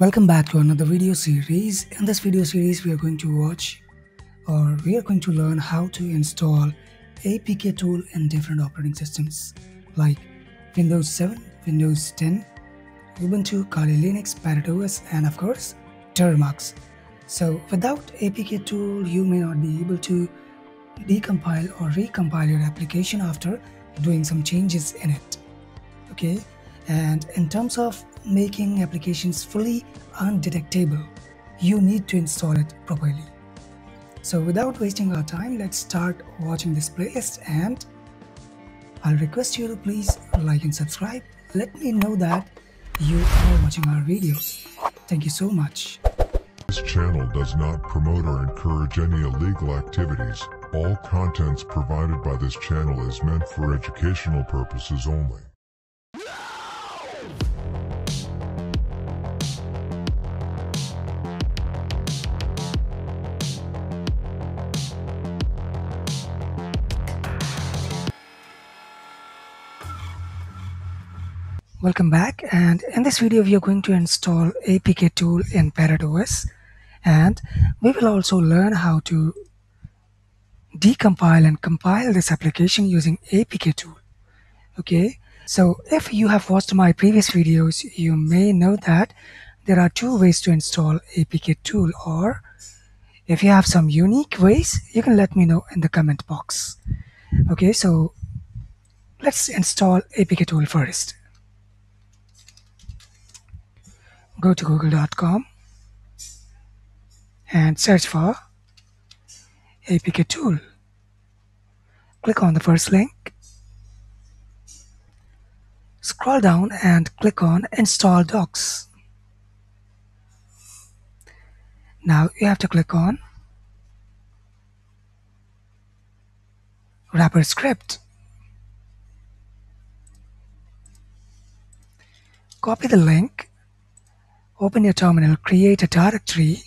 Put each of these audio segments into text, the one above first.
Welcome back to another video series. In this video series, we are going to watch or we are going to learn how to install APK tool in different operating systems like Windows 7, Windows 10, Ubuntu, Kali Linux, Parrot OS, and of course, Termux. So without APK tool, you may not be able to decompile or recompile your application after doing some changes in it. Okay, and in terms of making applications fully undetectable, you need to install it properly. So without wasting our time, let's start watching this playlist and I'll request you to please like and subscribe. Let me know that you are watching our videos. Thank you so much. This channel does not promote or encourage any illegal activities. All contents provided by this channel is meant for educational purposes only. Welcome back and in this video we are going to install APK tool in Parrot OS and we will also learn how to decompile and compile this application using APK tool. Okay, so if you have watched my previous videos you may know that there are two ways to install APK tool or if you have some unique ways you can let me know in the comment box. Okay, so let's install APK tool first. Go to google.com and search for APK tool. Click on the first link. Scroll down and click on install docs. Now you have to click on wrapper script. Copy the link open your terminal, create a directory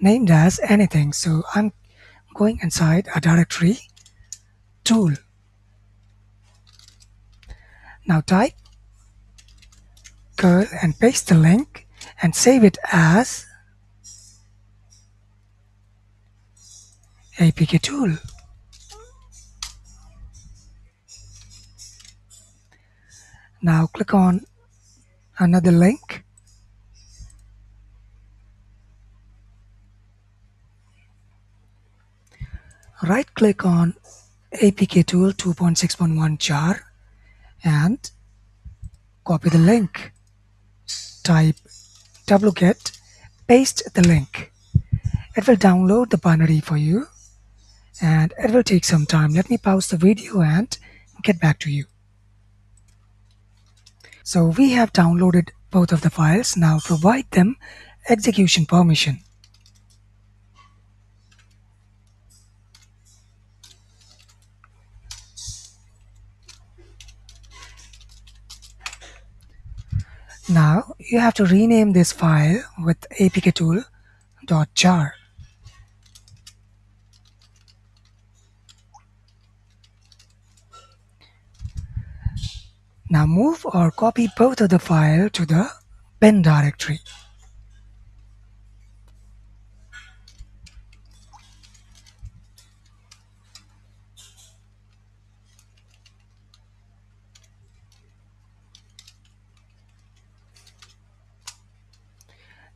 named as anything. So I'm going inside a directory tool. Now type curl and paste the link and save it as APK tool. Now click on another link right click on APK tool 2.6.1 jar and copy the link. Type wget, paste the link. It will download the binary for you and it will take some time. Let me pause the video and get back to you. So we have downloaded both of the files. Now provide them execution permission. Now you have to rename this file with apktool.jar. Now move or copy both of the file to the bin directory.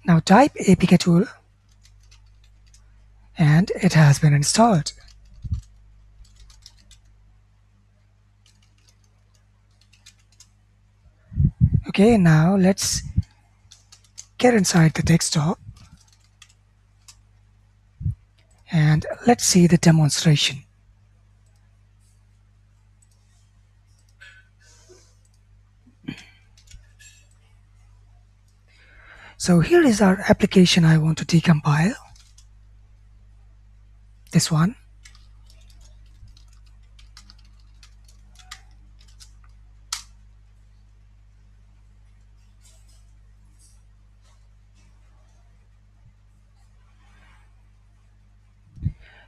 Now type APK tool and it has been installed. Okay, now let's get inside the desktop and let's see the demonstration. So here is our application I want to decompile. This one.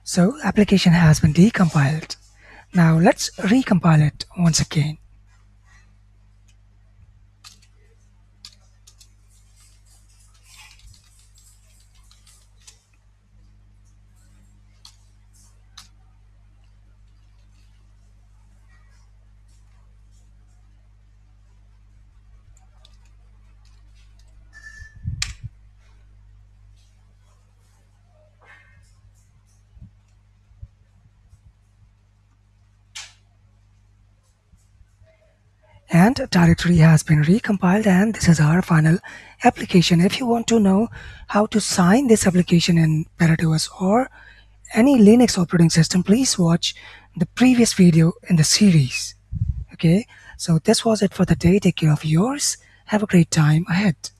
So application has been decompiled. Now let's recompile it once again. And directory has been recompiled and this is our final application. If you want to know how to sign this application in ParrotOS or any Linux operating system please watch the previous video in the series. Okay? So this was it for the day. Take care of yours. Have a great time ahead